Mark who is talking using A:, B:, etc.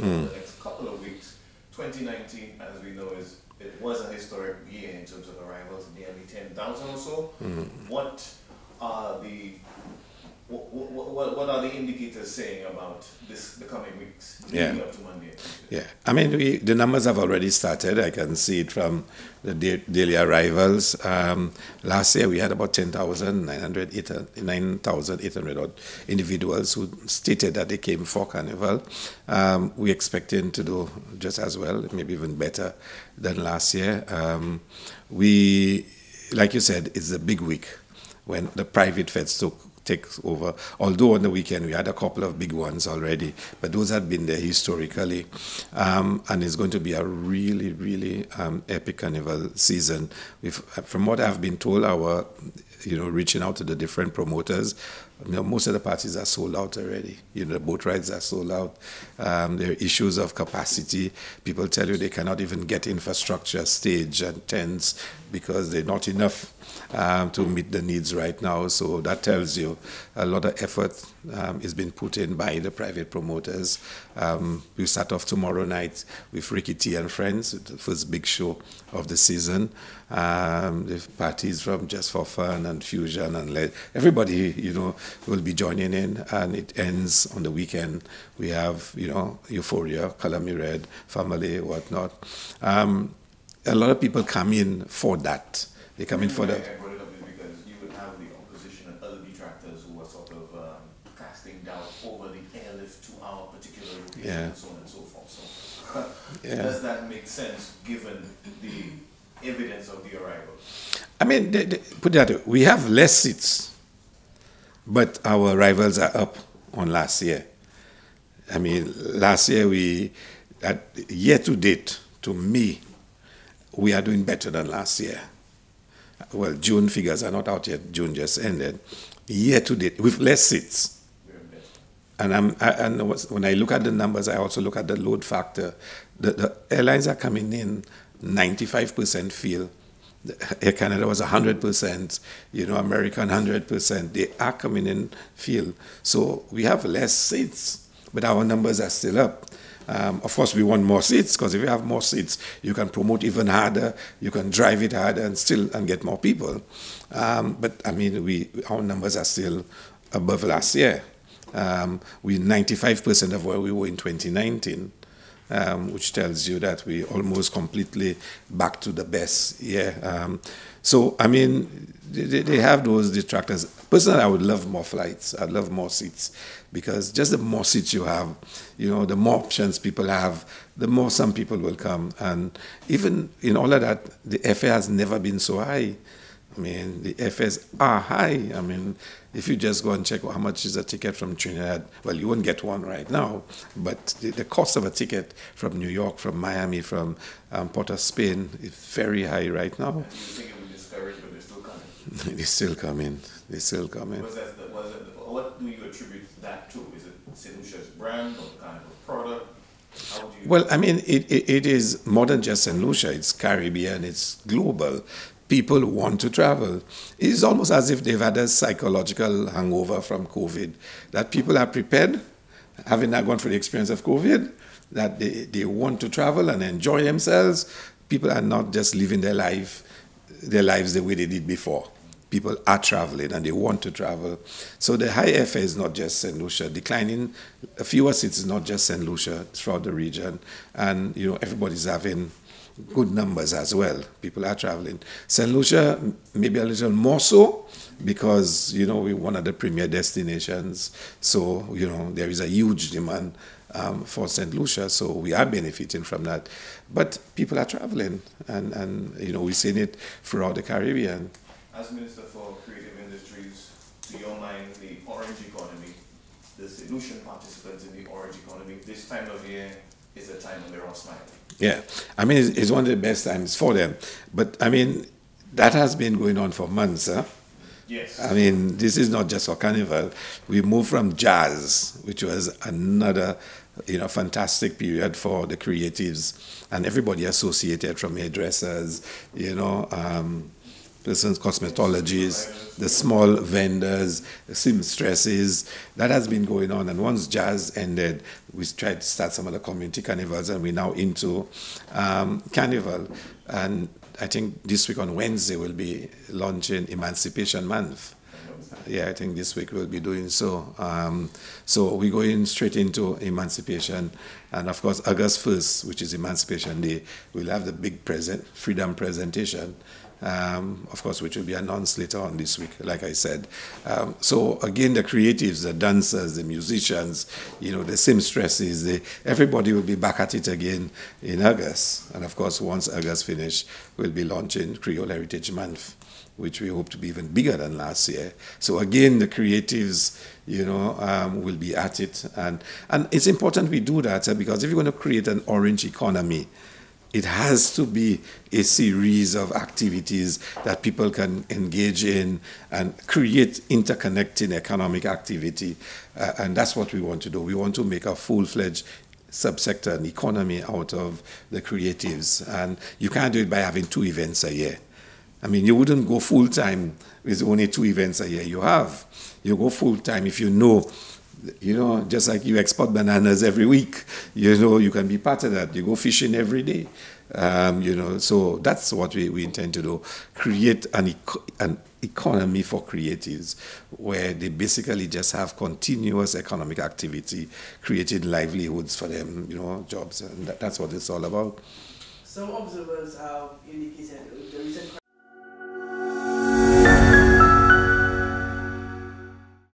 A: mm. over the next couple of weeks. 2019, as we know, is it was a historic year in terms of arrivals, nearly 10,000 or so. Mm. What are the what, what, what, are the indicators saying about this the coming weeks
B: yeah. Yeah, I mean, we, the numbers have already started. I can see it from the daily arrivals. Um, last year we had about 10,900, 9,800 odd individuals who stated that they came for Carnival. Um, we're expecting to do just as well, maybe even better than last year. Um, we, like you said, it's a big week when the private fetes took takes over. Although on the weekend we had a couple of big ones already, but those had been there historically. Um, and it's going to be a really, really um, epic carnival season. We've, from what I've been told, our you know, reaching out to the different promoters. You know, most of the parties are sold out already. You know, the boat rides are sold out. Um, there are issues of capacity. People tell you they cannot even get infrastructure, stage and tents because they're not enough um, to meet the needs right now. So that tells you a lot of effort um, is being put in by the private promoters. Um, we start off tomorrow night with Ricky T and Friends, the first big show of the season. Um, the parties from Just for Fun and Fusion and everybody, you know, will be joining in, and it ends on the weekend. We have, you know, Euphoria, Color Me Red, Family, whatnot. Um, a lot of people come in for that. They come in for that.
A: yeah. Because you would have the opposition and other detractors who are sort of um casting doubt over the airlift to our particular location and so on and so forth. So, yeah. does that make sense given the evidence of the arrival? I
B: mean, they, they, put that way, we have less seats, but our rivals are up on last year. I mean, last year we, at year to date, to me, we are doing better than last year. Well, June figures are not out yet. June just ended. Year to date, with less seats and, I'm, I, and when I look at the numbers, I also look at the load factor. The, the airlines are coming in 95% feel. Air Canada was 100%, you know, American 100%. They are coming in feel. So we have less seats, but our numbers are still up. Um, of course, we want more seats because if you have more seats, you can promote even harder, you can drive it harder, and still and get more people. Um, but I mean, we our numbers are still above last year. Um, we're 95% of where we were in 2019, um, which tells you that we almost completely back to the best. Yeah. Um, so, I mean, they, they, have those detractors. Personally, I would love more flights. I'd love more seats because just the more seats you have, you know, the more options people have, the more some people will come. And even in all of that, the FA has never been so high. I mean, the airfares are high. I mean, if you just go and check how much is a ticket from Trinidad, well, you won't get one right now, but the, the cost of a ticket from New York, from Miami, from um, Port of Spain is very high right now.
A: You think it will discourage, but they're still
B: still coming. They're still coming.
A: Was that the, was it the, what do you attribute that to? Is it St. Lucia's brand or the kind of product?
B: Well, I mean, it, it, it is more than just St. Lucia. It's Caribbean, it's global people want to travel. It's almost as if they've had a psychological hangover from COVID, that people are prepared, having not gone through the experience of COVID, that they, they want to travel and enjoy themselves. People are not just living their life, their lives the way they did before. People are traveling and they want to travel. So the high airfare is not just St. Lucia. Declining fewer seats is not just St. Lucia, throughout the region. And, you know, everybody's having good numbers as well. People are traveling. St. Lucia, maybe a little more so because, you know, we're one of the premier destinations. So, you know, there is a huge demand um, for St. Lucia. So we are benefiting from that. But people are traveling and, and you know, we've seen it throughout the Caribbean.
A: As Minister for Creative Industries, to your mind, the orange economy, the solution participants in the orange economy, this time of year is a time when they're all smiling.
B: Yeah, I mean, it's, it's, one of the best times for them. But I mean, that has been going on for months. Huh?
A: Yes.
B: I mean, this is not just for Carnival. We moved from jazz, which was another, you know, fantastic period for the creatives and everybody associated from hairdressers, you know, um, persons, cosmetologists, the small vendors, the seamstresses. That has been going on. And once jazz ended, we tried to start some of the community carnivals, and we're now into um, carnival. And I think this week on Wednesday we'll be launching Emancipation Month. Yeah, I think this week we'll be doing so. Um, so we're going straight into emancipation, and of course August first, which is Emancipation Day, we'll have the big present freedom presentation. Um, of course, which will be announced later on this week, like I said. Um, so again, the creatives, the dancers, the musicians, you know, the seamstresses, the, everybody will be back at it again in August. And of course, once August finish, we'll be launching Creole Heritage Month which we hope to be even bigger than last year. So again, the creatives, you know, um, will be at it, and and it's important we do that uh, because if you're going to create an orange economy, it has to be a series of activities that people can engage in and create interconnecting economic activity, uh, and that's what we want to do. We want to make a full-fledged subsector and economy out of the creatives, and you can't do it by having two events a year I mean, you wouldn't go full time with only two events a year you have. You go full time if you know, you know, just like you export bananas every week, you know, you can be part of that. You go fishing every day. Um, you know, so that's what we, we intend to do create an, eco- an economy for creatives where they basically just have continuous economic activity, creating livelihoods for them, you know, jobs, and that, that's what it's all about.
C: Some observers have indicated the recent